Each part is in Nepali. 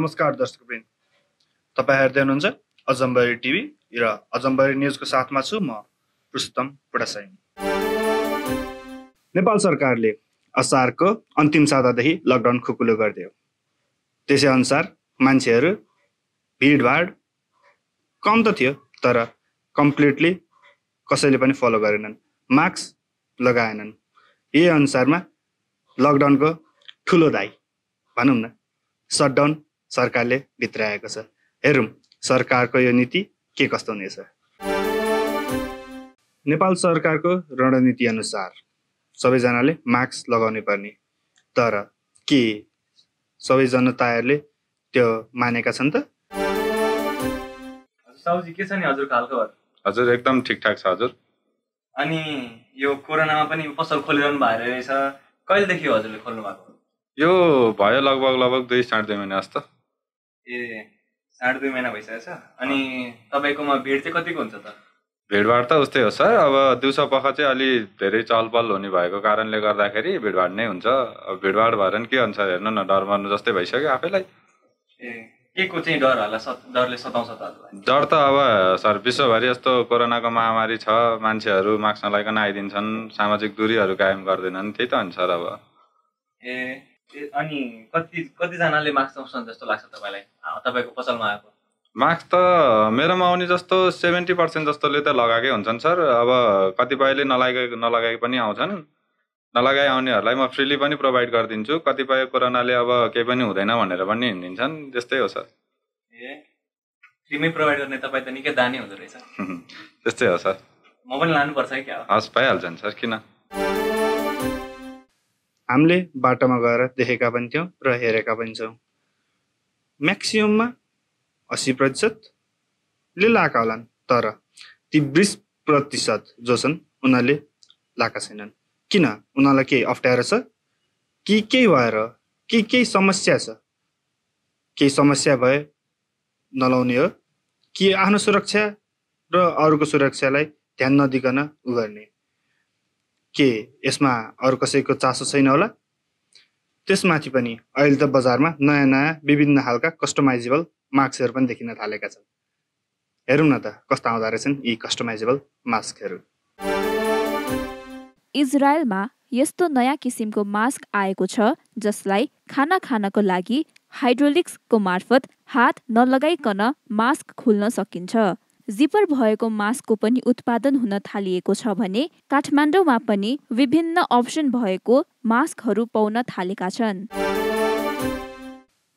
नमस्कार दर्शकवृन्द। तपाईँ हेर्दै हुनुहुन्छ अजम्बरी टिभी र अजम्बरी न्युजको साथमा छु म पुरुषोत्तम पुडासाई नेपाल सरकारले असारको अन्तिम सातादेखि लकडाउन खुकुलो गरिदियो। त्यसै अनुसार मान्छेहरू भिडभाड कम त थियो तर कम्प्लिटली कसैले पनि फलो गरेनन् मास्क लगाएनन्। यही अनुसारमा लकडाउनको ठुलो दाई भनौँ न सटडाउन सरकारले भित्राएको छ। हेरौँ सरकारको यो नीति के कस्तो हुनेछ? नेपाल सरकारको रणनीति अनुसार सबैजनाले मास्क लगाउनै पर्ने। तर के सबै जनताहरूले त्यो मानेका छन् त? साउजी के छ नि हजुरको हालखबर हजुर एकदम ठिकठाक छ हजुर। अनि यो कोरोनामा पनि पसल खोलिरहनु भएको रहेछ। कहिलेदेखि हो हजुरले खोल्नु भएको यो भयो लगभग लगभग दुई साढे दुई महिना जस्तो। ए साढे दुई महिना भइसकेको छ। अनि तपाईँकोमा भिड चाहिँ कतिको हुन्छ त? भिडभाड त उस्तै हो सर। अब दिउँसो पख चाहिँ अलि धेरै चहलपहल हुने भएको कारणले गर्दाखेरि भिडभाड नै हुन्छ। अब भिडभाड भएर नि के हुन्छ हेर्नु न डर मर्नु जस्तै भइसक्यो आफैलाई। ए के को चाहिँ डर होला डरले सताउँछ त डर त अब सर विश्वभरि यस्तो कोरोनाको महामारी छ मान्छेहरू मास्क नलाइकन आइदिन्छन् सामाजिक दूरीहरू कायम गर्दैनन् त्यही त हो नि सर अब। ए, अनि कति कतिजनाले मास्क लगाउँछन् जस्तो लाग्छ तपाईँलाई? तपाईँको पसलमा आएको? मास्क त मेरोमा आउने जस्तो सेभेन्टी पर्सेन्ट जस्तोले त लगाएकै हुन्छन् सर। अब कतिपयले नलगाए नलगाए पनि आउँछन्। नलगाए आउनेहरूलाई म फ्रिली पनि प्रोभाइड गरिदिन्छु। कतिपय कोरोनाले अब केही पनि हुँदैन भनेर पनि हिँडिदिन्छन् त्यस्तै हो सर। ए फ्रीमै प्रोभाइड गर्ने तपाईँ त निकै दानी हुँदो रहेछ। त्यस्तै हो सर। म पनि लानुपर्छ है क्या? हस् पाइहाल्छ नि सर। किन? हामीले बाटोमा गएर देखेका पनि थियौँ र हेरेका पनि छौँ। म्याक्सिमममा अस्सी प्रतिशतले लाएका होलान् तर ती बिस प्रतिशत जो छन् उनीहरूले लाएका छैनन्। किन? उनीहरूलाई केही अप्ठ्यारो छ? कि केही भएर? कि केही समस्या छ? केही समस्या भए नलाउने हो। कि आफ्नो सुरक्षा र अरूको सुरक्षालाई ध्यान नदिकन उ गर्ने के यसमा अरू कसैको चासो छैन होला? त्यसमाथि पनि अहिले त बजारमा नयाँ नयाँ विभिन्न खालका कस्टमाइजेबल मास्कहरू पनि देखिन थालेका छन्। हेरौँ न त कस्ता आउँदो रहेछन् यी कस्टमाइजेबल मास्कहरू। इजरायलमा यस्तो नयाँ किसिमको मास्क आएको छ जसलाई खाना खानको लागि हाइड्रोलिक्सको मार्फत हात नलगाइकन मास्क खोल्न सकिन्छ। जिपर भएको मास्कको पनि उत्पादन हुन थालिएको छ भने काठमाडौँमा पनि विभिन्न अप्सन भएको मास्कहरू पाउन थालेका छन्।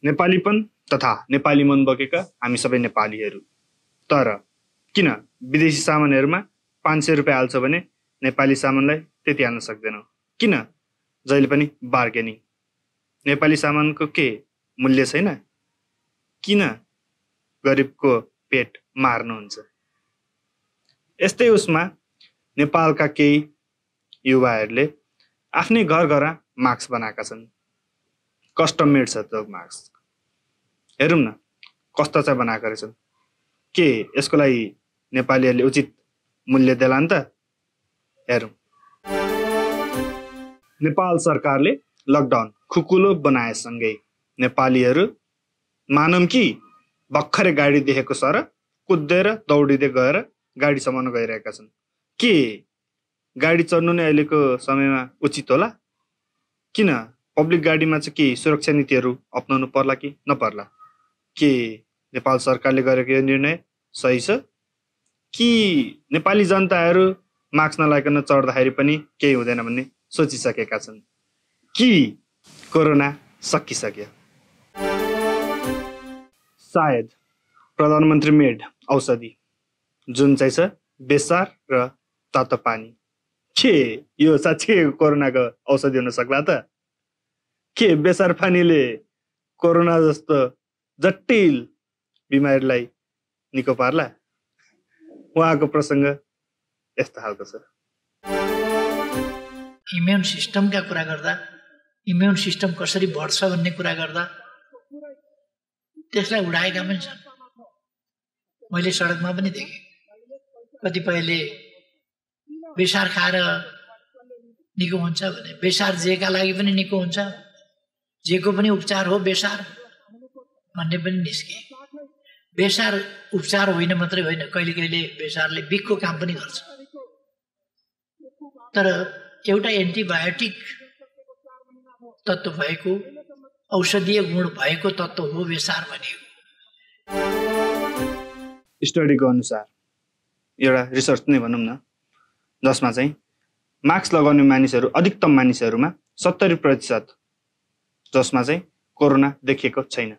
नेपालीपन तथा नेपाली मन बोकेका हामी सबै नेपालीहरू। तर किन विदेशी सामानहरूमा पाँच सय रुपियाँ हाल्छ भने नेपाली सामानलाई त्यति हाल्न सक्दैनौँ? किन? जहिले पनि बार्गेनिङ। नेपाली सामानको के मूल्य छैन? किन गरिबको पेट मार्नुहुन्छ। यस्तै उसमा नेपालका केही युवाहरूले आफ्नै घर घर मास्क बनाएका छन्। कस्टम मेड छ त्यो मास्क। हेरौँ न कस्तो चाहिँ बनाएका रहेछन्। के यसको लागि नेपालीहरूले उचित मूल्य देला नि त? हेरौँ। नेपाल सरकारले लकडाउन खुकुलो बनाएसँगै नेपालीहरू मानौँ कि? भर्खरै गाडी देखेको सर कुदेर दौडिँदै गएर गाडी समाउन गइरहेका छन्। के? गाडी चढ्नु नै अहिलेको समयमा उचित होला? किन? पब्लिक गाडीमा चाहिँ के सुरक्षा नीतिहरू अप्नाउनु पर्ला कि नपर्ला? के? नेपाल सरकारले गरेको यो निर्णय सही छ? कि नेपाली जनताहरू मास्क नलाइकन चढ्दाखेरि पनि केही हुँदैन भन्ने सोचिसकेका छन्? कि कोरोना सकिसक्यो? सायद प्रधानमन्त्री मेड औषधि जुन चाहिँ छ बेसार र तातो पानी। के यो साँच्चै कोरोनाको औषधि हुन सक्ला त। के बेसार पानीले कोरोना जस्तो जटिल बिमारीलाई निको पार्ला? उहाँको प्रसङ्ग यस्तो खालको छ। इम्युन सिस्टमका कुरा गर्दा इम्युन सिस्टम कसरी बढ्छ भन्ने कुरा गर्दा त्यसलाई उडाएका पनि छन्। मैले सडकमा पनि देखेँ। कतिपयले बेसार खाएर निको हुन्छ भने बेसार जेका लागि पनि निको हुन्छ जेको पनि उपचार हो बेसार भन्ने पनि निस्के। बेसार उपचार होइन मात्रै होइन कहिले कहिले बेसारले बिखको काम पनि गर्छ। तर एउटा एन्टिबायोटिक तत्त्व भएको औषधीय गुण भएको तत्त्व हो बेसार भनेको स्टडीको अनुसार एउटा रिसर्च नै भनौँ न जसमा चाहिँ मास्क लगाउने मानिसहरू अधिकतम मानिसहरूमा सत्तरी प्रतिशत जसमा चाहिँ कोरोना देखिएको छैन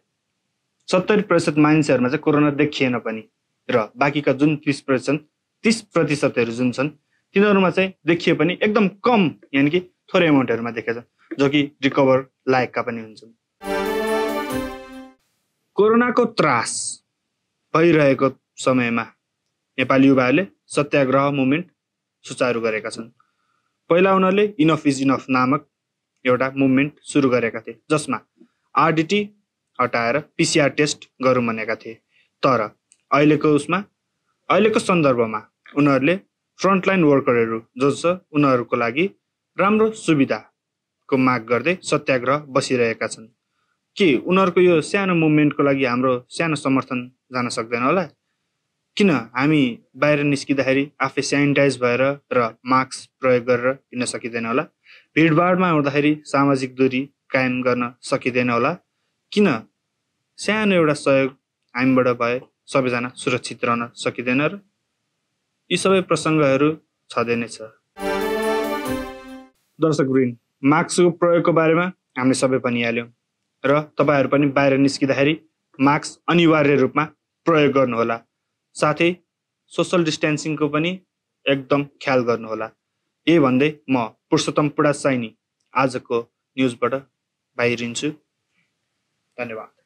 सत्तरी प्रतिशत मानिसहरूमा चाहिँ कोरोना देखिएन पनि र बाँकीका जुन तिस प्रतिशत तिस प्रतिशतहरू जुन छन् तिनीहरूमा चाहिँ देखिए पनि एकदम कम यानि कि थोरै एमाउन्टहरूमा देखेछ जो कि रिकभर लायकका पनि हुन्छन् कोरोनाको त्रास भइरहेको समयमा नेपाली युवाहरूले सत्याग्रह मुभमेन्ट सुचारू गरेका छन्। पहिला उनीहरूले इनफ इज इनफ नामक एउटा मुभमेन्ट सुरु गरेका थिए जसमा आरडिटी हटाएर पिसिआर टेस्ट गरौँ भनेका थिए। तर अहिलेको उसमा अहिलेको सन्दर्भमा उनीहरूले फ्रन्टलाइन वर्करहरू जो छ उनीहरूको लागि राम्रो सुविधाको माग गर्दै सत्याग्रह बसिरहेका छन्। के उनीहरूको यो सानो मुभमेन्टको लागि हाम्रो सानो समर्थन जान सक्दैन होला। किन? हामी बाहिर निस्किँदाखेरि आफै सेनिटाइज भएर र मास्क प्रयोग गरेर हिँड्न सकिँदैन होला। भिडभाडमा हुँदाखेरि सामाजिक दूरी कायम गर्न सकिँदैन होला। किन? सानो एउटा सहयोग हामीबाट भए सबैजना सुरक्षित रहन सकिँदैन र यी सबै प्रसङ्गहरू छँदै नै छ। दर्शक मास्कको प्रयोगको बारेमा हामीले सबै पनि हाल्यौँ र तपाईँहरू पनि बाहिर निस्किँदाखेरि मास्क अनिवार्य रूपमा प्रयोग गर्नुहोला। साथै सोसल डिस्टेन्सिङको पनि एकदम ख्याल गर्नुहोला। यही भन्दै म पुरुषोत्तम पुडा साइनी आजको न्युजबाट बाहिरिन्छु। धन्यवाद।